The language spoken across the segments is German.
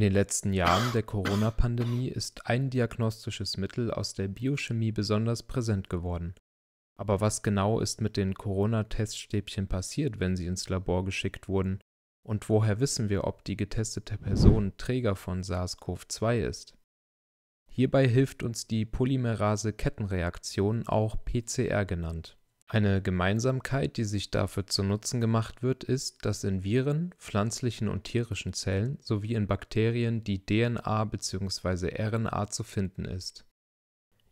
In den letzten Jahren der Corona-Pandemie ist ein diagnostisches Mittel aus der Biochemie besonders präsent geworden. Aber was genau ist mit den Corona-Teststäbchen passiert, wenn sie ins Labor geschickt wurden? Und woher wissen wir, ob die getestete Person Träger von SARS-CoV-2 ist? Hierbei hilft uns die Polymerase-Kettenreaktion, auch PCR genannt. Eine Gemeinsamkeit, die sich dafür zu Nutzen gemacht wird, ist, dass in Viren, pflanzlichen und tierischen Zellen sowie in Bakterien die DNA bzw. RNA zu finden ist.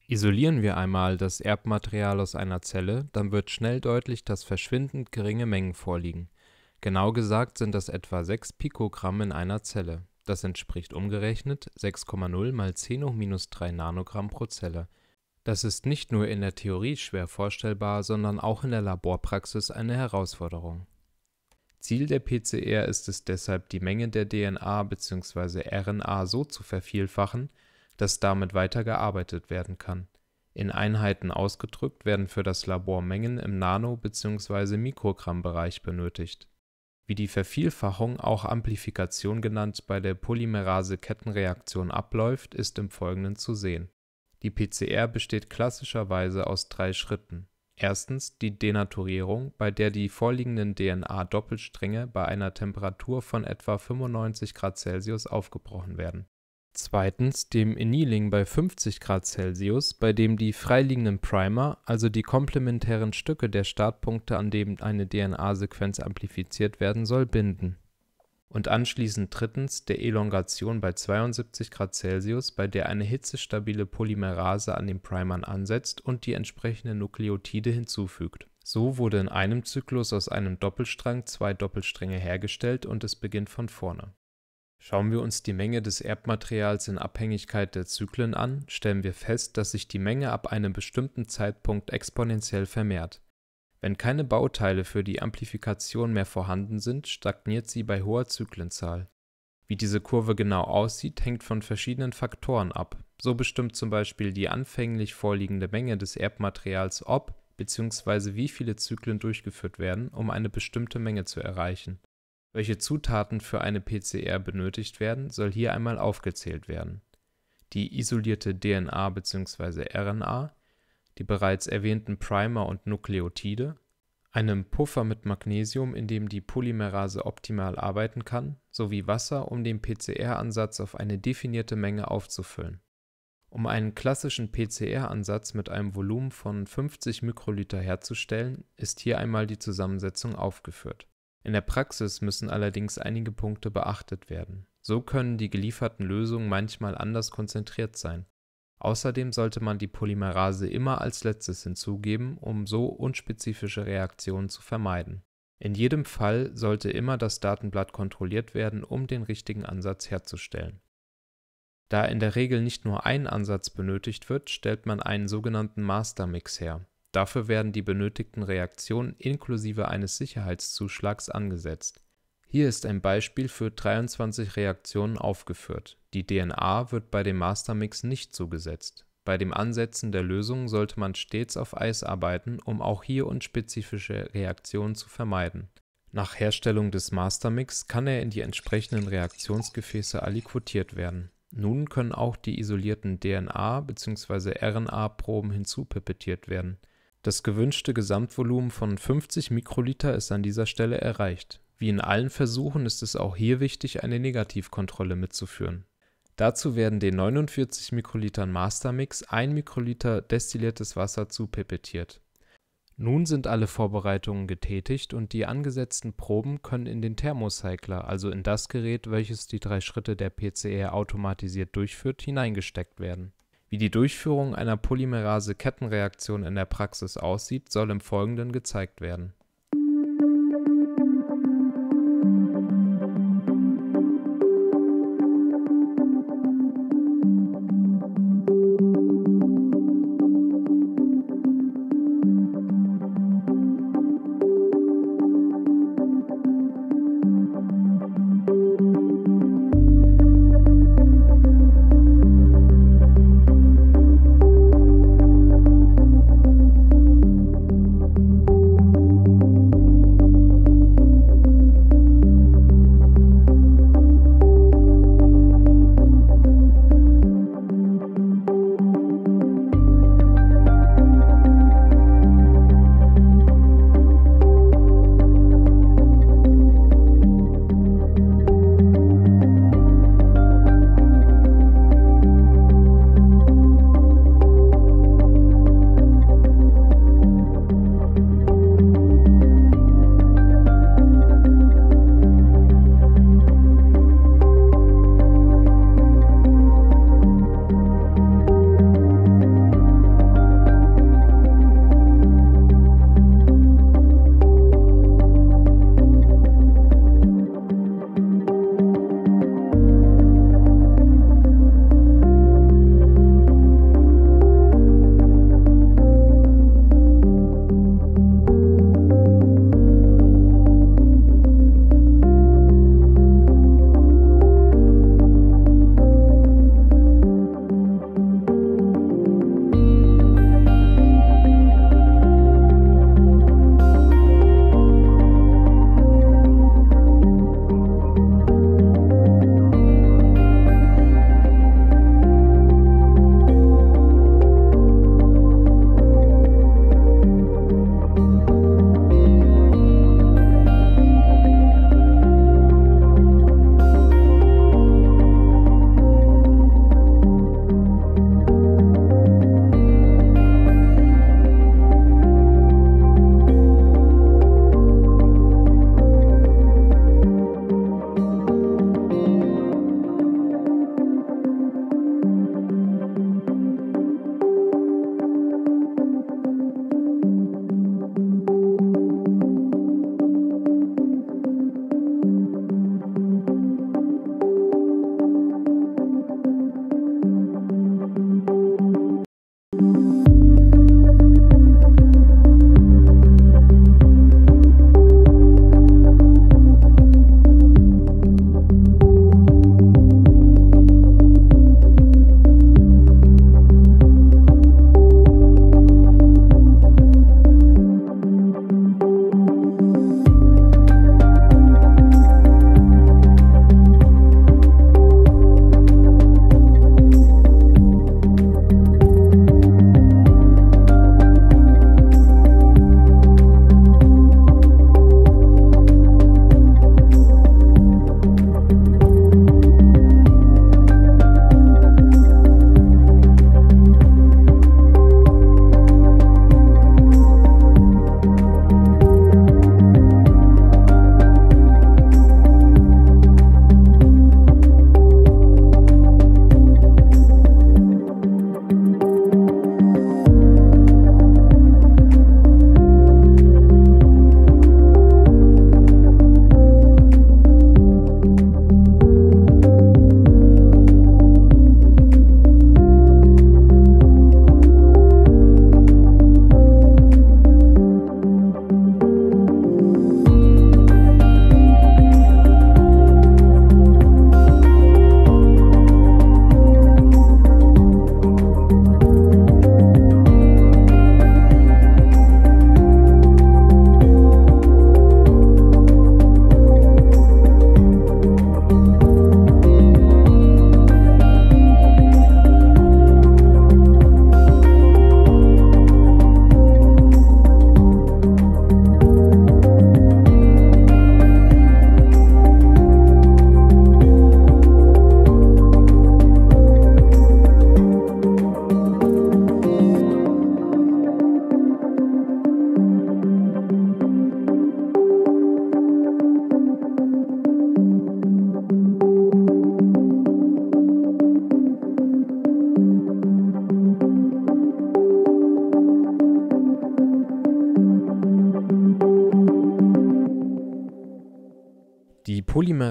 Isolieren wir einmal das Erbmaterial aus einer Zelle, dann wird schnell deutlich, dass verschwindend geringe Mengen vorliegen. Genau gesagt sind das etwa 6 Pikogramm in einer Zelle. Das entspricht umgerechnet 6,0 mal 10 hoch minus 3 Nanogramm pro Zelle. Das ist nicht nur in der Theorie schwer vorstellbar, sondern auch in der Laborpraxis eine Herausforderung. Ziel der PCR ist es deshalb, die Menge der DNA bzw. RNA so zu vervielfachen, dass damit weiter gearbeitet werden kann. In Einheiten ausgedrückt werden für das Labor Mengen im Nano- bzw. Mikrogrammbereich benötigt. Wie die Vervielfachung, auch Amplifikation genannt, bei der Polymerase-Kettenreaktion abläuft, ist im Folgenden zu sehen die PCR besteht klassischerweise aus drei Schritten. Erstens die Denaturierung, bei der die vorliegenden DNA-Doppelstränge bei einer Temperatur von etwa 95 Grad Celsius aufgebrochen werden. Zweitens dem Annealing bei 50 Grad Celsius, bei dem die freiliegenden Primer, also die komplementären Stücke der Startpunkte, an denen eine DNA-Sequenz amplifiziert werden soll, binden und anschließend drittens der Elongation bei 72 Grad Celsius, bei der eine hitzestabile Polymerase an den Primern ansetzt und die entsprechenden Nukleotide hinzufügt. So wurde in einem Zyklus aus einem Doppelstrang zwei Doppelstränge hergestellt und es beginnt von vorne. Schauen wir uns die Menge des Erbmaterials in Abhängigkeit der Zyklen an, stellen wir fest, dass sich die Menge ab einem bestimmten Zeitpunkt exponentiell vermehrt wenn keine Bauteile für die Amplifikation mehr vorhanden sind, stagniert sie bei hoher Zyklenzahl. Wie diese Kurve genau aussieht, hängt von verschiedenen Faktoren ab. So bestimmt zum Beispiel die anfänglich vorliegende Menge des Erbmaterials ob bzw. wie viele Zyklen durchgeführt werden, um eine bestimmte Menge zu erreichen. Welche Zutaten für eine PCR benötigt werden, soll hier einmal aufgezählt werden. Die isolierte DNA bzw. RNA, die bereits erwähnten Primer und Nukleotide, einem Puffer mit Magnesium, in dem die Polymerase optimal arbeiten kann, sowie Wasser, um den PCR-Ansatz auf eine definierte Menge aufzufüllen. Um einen klassischen PCR-Ansatz mit einem Volumen von 50 Mikroliter herzustellen, ist hier einmal die Zusammensetzung aufgeführt. In der Praxis müssen allerdings einige Punkte beachtet werden. So können die gelieferten Lösungen manchmal anders konzentriert sein Außerdem sollte man die Polymerase immer als letztes hinzugeben, um so unspezifische Reaktionen zu vermeiden. In jedem Fall sollte immer das Datenblatt kontrolliert werden, um den richtigen Ansatz herzustellen. Da in der Regel nicht nur ein Ansatz benötigt wird, stellt man einen sogenannten Mastermix her. Dafür werden die benötigten Reaktionen inklusive eines Sicherheitszuschlags angesetzt hier ist ein Beispiel für 23 Reaktionen aufgeführt. Die DNA wird bei dem Mastermix nicht zugesetzt. Bei dem Ansetzen der Lösung sollte man stets auf Eis arbeiten, um auch hier unspezifische Reaktionen zu vermeiden. Nach Herstellung des Mastermix kann er in die entsprechenden Reaktionsgefäße aliquotiert werden. Nun können auch die isolierten DNA bzw. RNA-Proben hinzupipettiert werden. Das gewünschte Gesamtvolumen von 50 Mikroliter ist an dieser Stelle erreicht. Wie in allen Versuchen ist es auch hier wichtig, eine Negativkontrolle mitzuführen. Dazu werden den 49 Mikrolitern Mastermix 1 Mikroliter destilliertes Wasser zupipettiert. Nun sind alle Vorbereitungen getätigt und die angesetzten Proben können in den Thermocycler, also in das Gerät, welches die drei Schritte der PCR automatisiert durchführt, hineingesteckt werden. Wie die Durchführung einer Polymerase-Kettenreaktion in der Praxis aussieht, soll im Folgenden gezeigt werden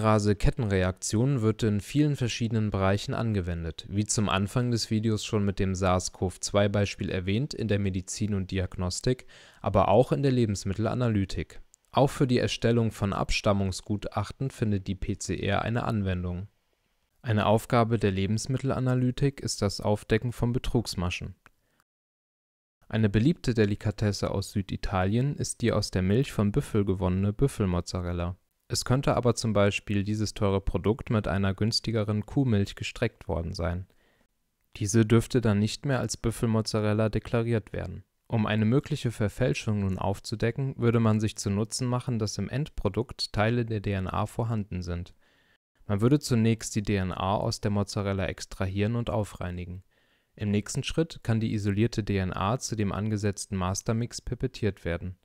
Polymerase-Kettenreaktion wird in vielen verschiedenen Bereichen angewendet, wie zum Anfang des Videos schon mit dem SARS-CoV-2-Beispiel erwähnt, in der Medizin und Diagnostik, aber auch in der Lebensmittelanalytik. Auch für die Erstellung von Abstammungsgutachten findet die PCR eine Anwendung. Eine Aufgabe der Lebensmittelanalytik ist das Aufdecken von Betrugsmaschen. Eine beliebte Delikatesse aus Süditalien ist die aus der Milch von Büffel gewonnene Büffelmozzarella. Es könnte aber zum Beispiel dieses teure Produkt mit einer günstigeren Kuhmilch gestreckt worden sein. Diese dürfte dann nicht mehr als Büffelmozzarella deklariert werden. Um eine mögliche Verfälschung nun aufzudecken, würde man sich zu Nutzen machen, dass im Endprodukt Teile der DNA vorhanden sind. Man würde zunächst die DNA aus der Mozzarella extrahieren und aufreinigen. Im nächsten Schritt kann die isolierte DNA zu dem angesetzten Mastermix pipettiert werden.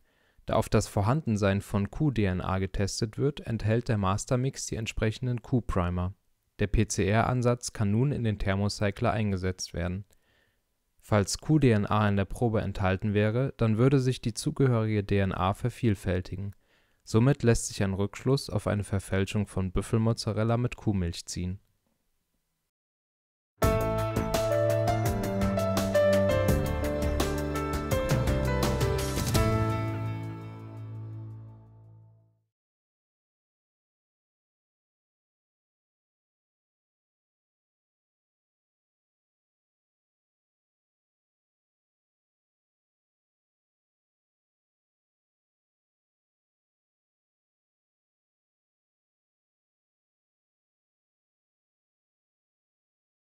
Da auf das Vorhandensein von Kuh-DNA getestet wird, enthält der Mastermix die entsprechenden Kuh-Primer. Der PCR-Ansatz kann nun in den Thermocycler eingesetzt werden. Falls Kuh-DNA in der Probe enthalten wäre, dann würde sich die zugehörige DNA vervielfältigen. Somit lässt sich ein Rückschluss auf eine Verfälschung von Büffelmozzarella mit Kuhmilch ziehen